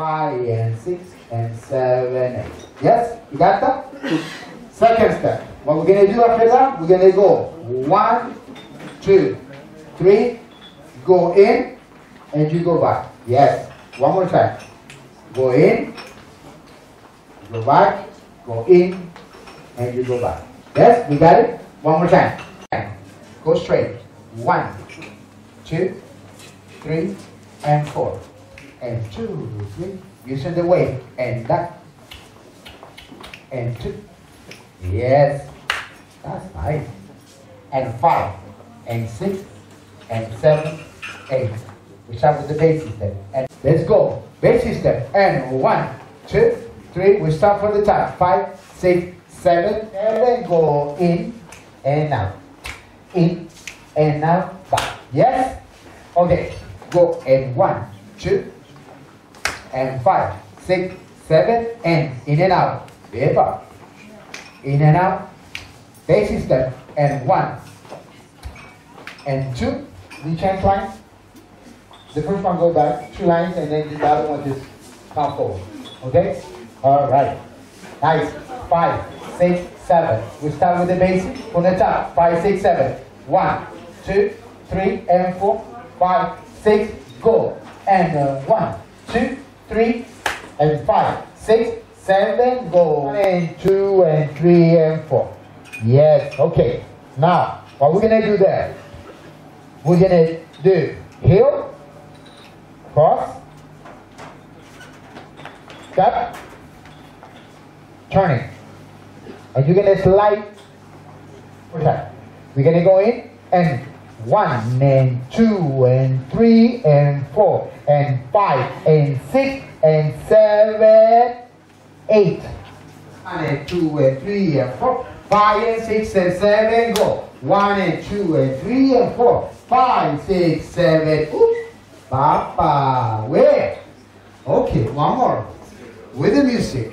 five and six and seven, eight. Yes, you got that? Second step. What we're gonna do after that, we're gonna go one, two, three, go in, and you go back. Yes. One more time. Go in, go back, go in, and you go back. Yes, we got it? One more time. Go straight. One, two, three, and four. And two, three. you Using the weight. And that. And two. Yes. That's nice. And five. And six. And seven. Eight. We start with the basic step. And let's go. Basic step. And one, two, three. We start from the top. Five, six, seven. And then go in and out. In and out. Back. Yes? Okay. Go and one, two, and five, six, seven, and in and out. Paper. In and out. Basic step. And one. And two. We change lines. The first one go back two lines, and then the other one just come forward. Okay? All right. Nice. Five, six, seven. We start with the basic from the top. Five, six, seven. One, two, three, and four. Five, six, go. And uh, one, two, three, and five, six, seven, go. One and two and three and four. Yes. Okay. Now, what we're gonna do there? We're gonna do heel, cross, step, turning. And you're gonna slide. What's that? We're gonna go in and one and two and three and four and five and six and seven, eight. One and two and three and four. Five and six and seven, go. One and two and three and four. Five, six, seven. Oops. Papa, where? Okay, one more. With the music.